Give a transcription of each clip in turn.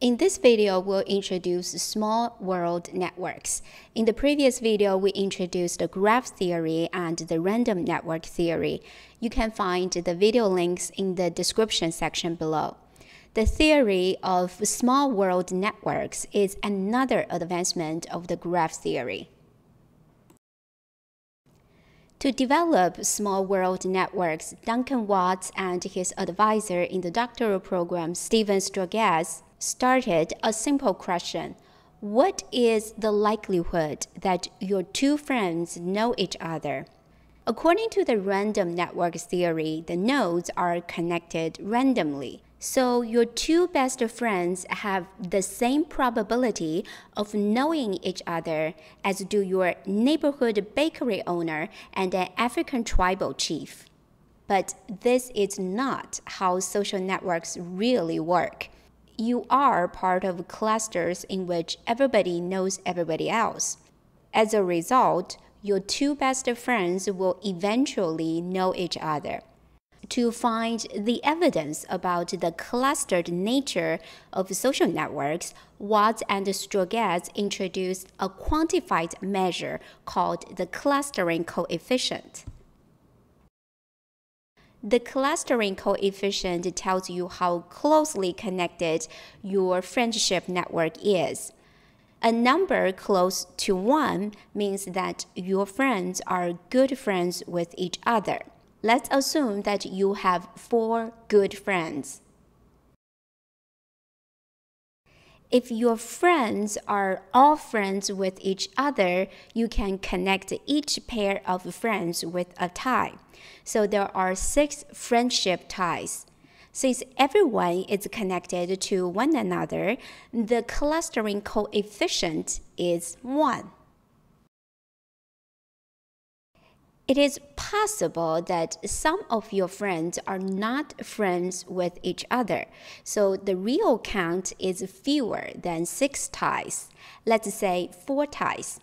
In this video, we'll introduce small world networks. In the previous video, we introduced the graph theory and the random network theory. You can find the video links in the description section below. The theory of small world networks is another advancement of the graph theory. To develop small world networks, Duncan Watts and his advisor in the doctoral program, Steven Strogatz, started a simple question. What is the likelihood that your two friends know each other? According to the random network theory, the nodes are connected randomly. So your two best friends have the same probability of knowing each other as do your neighborhood bakery owner and an African tribal chief. But this is not how social networks really work. You are part of clusters in which everybody knows everybody else. As a result, your two best friends will eventually know each other to find the evidence about the clustered nature of social networks, Watts and Strogatz introduced a quantified measure called the clustering coefficient. The clustering coefficient tells you how closely connected your friendship network is. A number close to 1 means that your friends are good friends with each other. Let's assume that you have four good friends. If your friends are all friends with each other, you can connect each pair of friends with a tie. So there are six friendship ties. Since everyone is connected to one another, the clustering coefficient is 1. It is possible that some of your friends are not friends with each other, so the real count is fewer than six ties. Let's say four ties.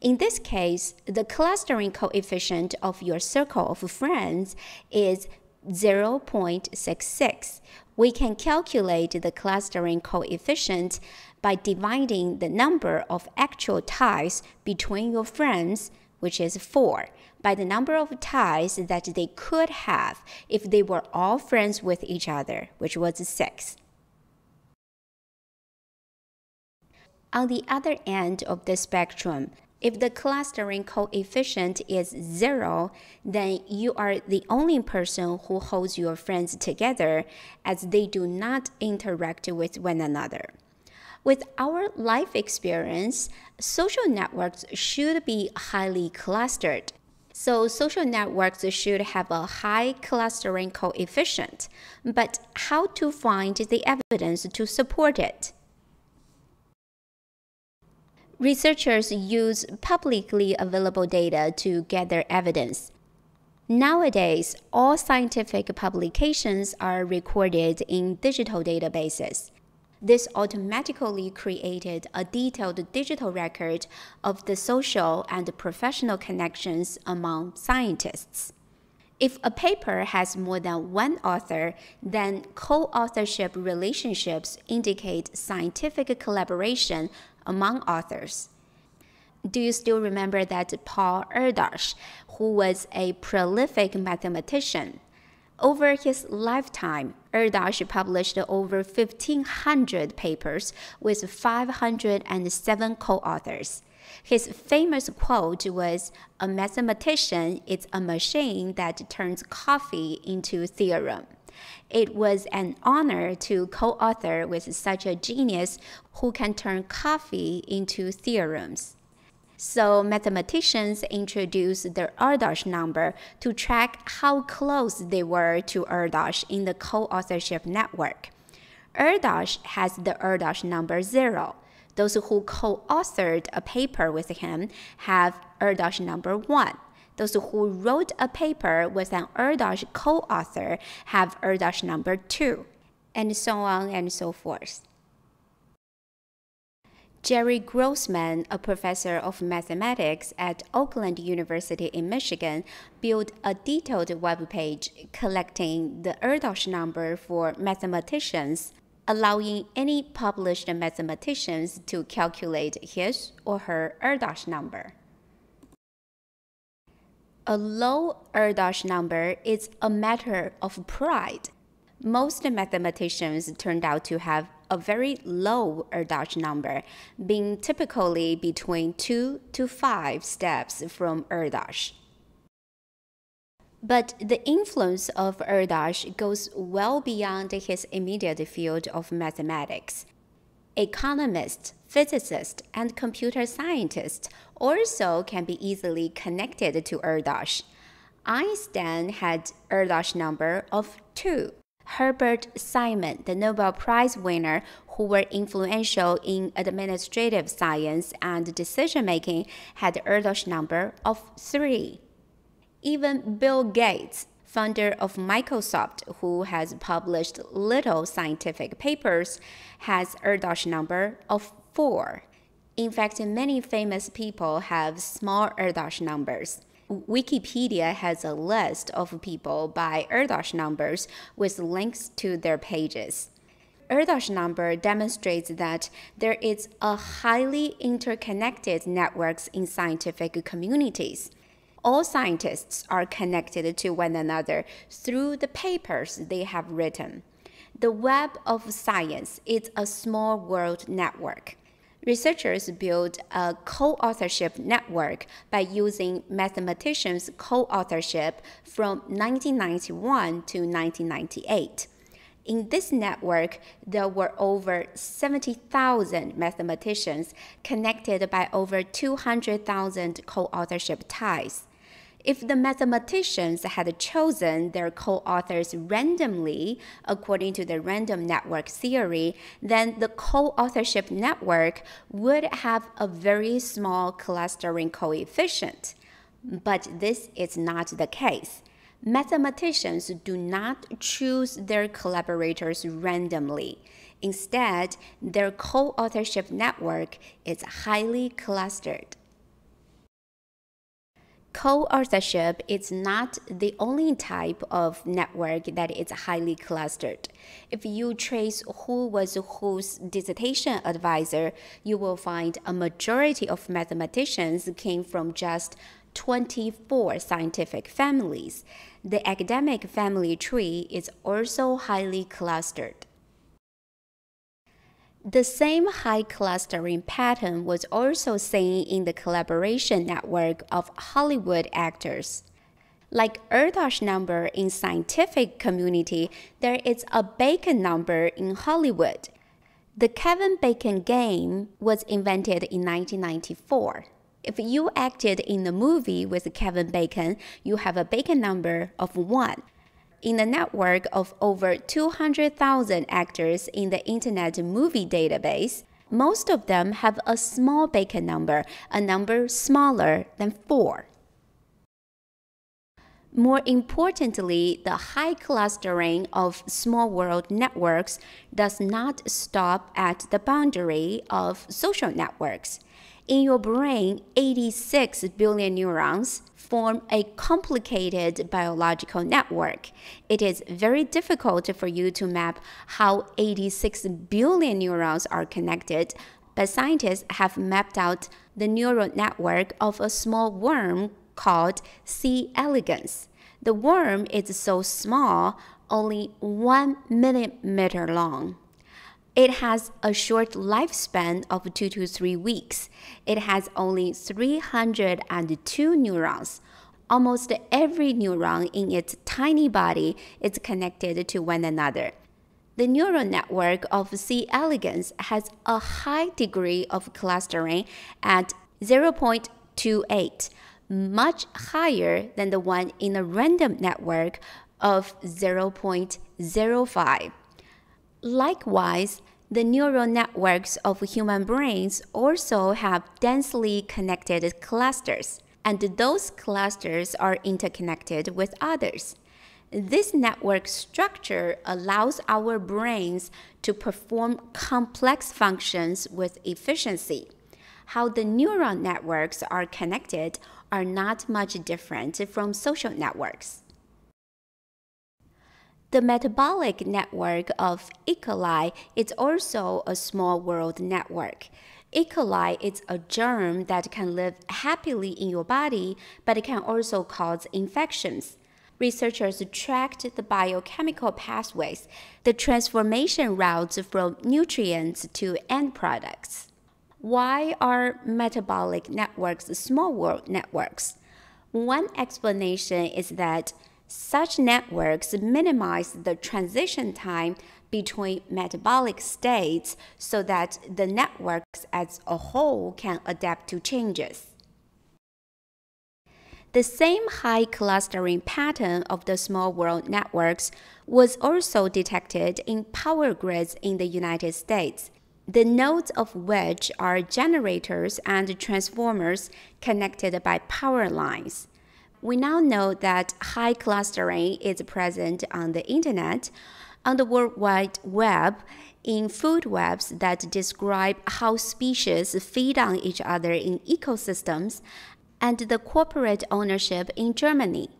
In this case, the clustering coefficient of your circle of friends is 0.66. We can calculate the clustering coefficient by dividing the number of actual ties between your friends, which is 4 by the number of ties that they could have if they were all friends with each other, which was six. On the other end of the spectrum, if the clustering coefficient is zero, then you are the only person who holds your friends together as they do not interact with one another. With our life experience, social networks should be highly clustered so social networks should have a high clustering coefficient. But how to find the evidence to support it? Researchers use publicly available data to gather evidence. Nowadays, all scientific publications are recorded in digital databases. This automatically created a detailed digital record of the social and professional connections among scientists. If a paper has more than one author, then co authorship relationships indicate scientific collaboration among authors. Do you still remember that Paul Erdős, who was a prolific mathematician, over his lifetime, Erdős published over 1,500 papers with 507 co authors. His famous quote was A mathematician is a machine that turns coffee into theorem. It was an honor to co author with such a genius who can turn coffee into theorems. So mathematicians introduced the Erdős number to track how close they were to Erdős in the co-authorship network. Erdős has the Erdős number zero. Those who co-authored a paper with him have Erdős number one. Those who wrote a paper with an Erdős co-author have Erdős number two, and so on and so forth. Jerry Grossman, a professor of mathematics at Oakland University in Michigan, built a detailed web page collecting the Erdős number for mathematicians. allowing any published mathematicians to calculate his or her Erdős number. A low Erdős number is a matter of pride. Most mathematicians turned out to have a very low Erdős number, being typically between 2 to 5 steps from Erdős. But the influence of Erdős goes well beyond his immediate field of mathematics. Economists, physicists, and computer scientists also can be easily connected to Erdős. Einstein had Erdős number of 2. Herbert Simon, the Nobel Prize winner, who were influential in administrative science and decision making, had Erdős number of 3. Even Bill Gates, founder of Microsoft, who has published little scientific papers, has Erdős number of 4. In fact, many famous people have small Erdős numbers. Wikipedia has a list of people by Erdős numbers with links to their pages. Erdős number demonstrates that there is a highly interconnected networks in scientific communities. All scientists are connected to one another through the papers they have written. The web of science is a small world network. Researchers built a co authorship network by using mathematicians' co authorship from 1991 to 1998. In this network, there were over 70,000 mathematicians connected by over 200,000 co authorship ties. If the mathematicians had chosen their co authors randomly according to the random network theory, then the co authorship network would have a very small clustering coefficient. But this is not the case. Mathematicians do not choose their collaborators randomly. Instead, their co authorship network is highly clustered. Co-authorship is not the only type of network that is highly clustered. If you trace who was whose dissertation advisor, you will find a majority of mathematicians came from just 24 scientific families. The academic family tree is also highly clustered. The same high clustering pattern was also seen in the collaboration network of Hollywood actors. Like Erdős number in scientific community, there is a Bacon number in Hollywood. The Kevin Bacon game was invented in 1994. If you acted in a movie with Kevin Bacon, you have a Bacon number of 1 in a network of over 200,000 actors in the Internet Movie Database, most of them have a small Bacon number, a number smaller than 4. More importantly, the high clustering of small world networks does not stop at the boundary of social networks. In your brain, 86 billion neurons form a complicated biological network. It is very difficult for you to map how 86 billion neurons are connected, but scientists have mapped out the neural network of a small worm called C. elegans. The worm is so small, only one millimeter long. It has a short lifespan of 2 to 3 weeks. It has only 302 neurons. Almost every neuron in its tiny body is connected to one another. The neural network of C. elegans has a high degree of clustering at 0.28, much higher than the one in a random network of 0.05. Likewise, the neural networks of human brains also have densely connected clusters, and those clusters are interconnected with others. This network structure allows our brains to perform complex functions with efficiency. How the neural networks are connected are not much different from social networks. The metabolic network of E. coli is also a small world network. E. coli is a germ that can live happily in your body, but it can also cause infections. Researchers tracked the biochemical pathways, the transformation routes from nutrients to end products. Why are metabolic networks small world networks? One explanation is that such networks minimize the transition time between metabolic states so that the networks as a whole can adapt to changes. The same high clustering pattern of the small world networks was also detected in power grids in the United States, the nodes of which are generators and transformers connected by power lines. We now know that high clustering is present on the internet, on the World Wide Web, in food webs that describe how species feed on each other in ecosystems, and the corporate ownership in Germany.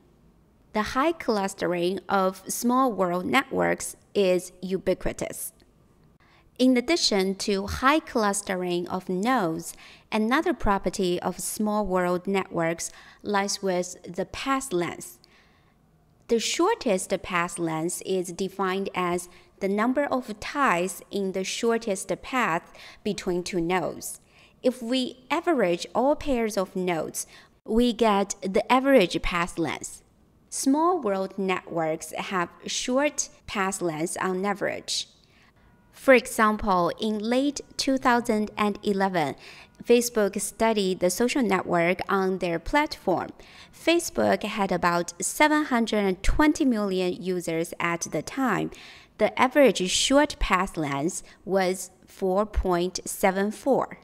The high clustering of small world networks is ubiquitous. In addition to high clustering of nodes, another property of small world networks lies with the path length. The shortest path length is defined as the number of ties in the shortest path between two nodes. If we average all pairs of nodes, we get the average path length. Small world networks have short path lengths on average. For example, in late 2011, Facebook studied the social network on their platform. Facebook had about 720 million users at the time. The average short path length was 4.74.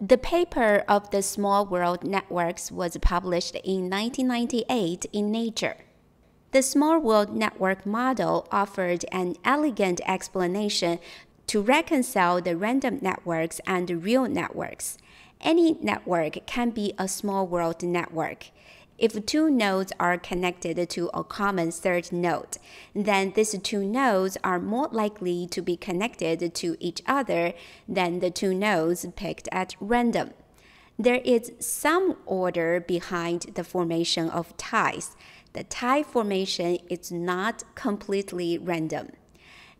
The paper of the Small World Networks was published in 1998 in Nature. The Small World Network model offered an elegant explanation to reconcile the random networks and the real networks. Any network can be a small world network. If two nodes are connected to a common third node, then these two nodes are more likely to be connected to each other than the two nodes picked at random. There is some order behind the formation of ties the tie formation is not completely random.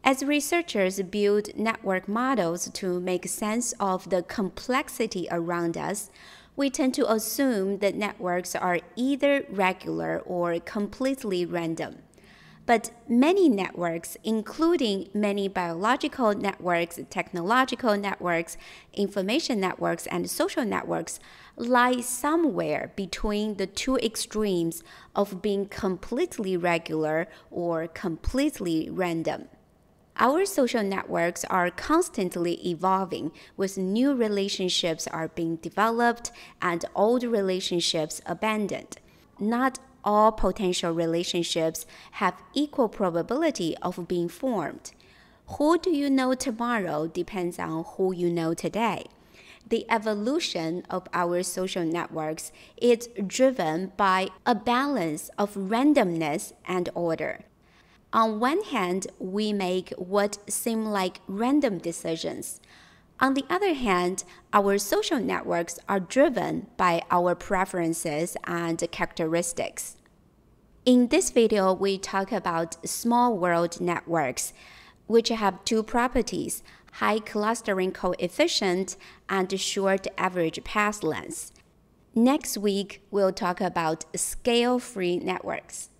As researchers build network models to make sense of the complexity around us, we tend to assume that networks are either regular or completely random. But many networks, including many biological networks, technological networks, information networks, and social networks, lie somewhere between the two extremes of being completely regular or completely random. Our social networks are constantly evolving, with new relationships are being developed and old relationships abandoned. Not all potential relationships have equal probability of being formed. Who do you know tomorrow depends on who you know today. The evolution of our social networks is driven by a balance of randomness and order. On one hand, we make what seem like random decisions. On the other hand, our social networks are driven by our preferences and characteristics. In this video, we talk about small world networks, which have two properties high clustering coefficient and short average path length. Next week, we'll talk about scale free networks.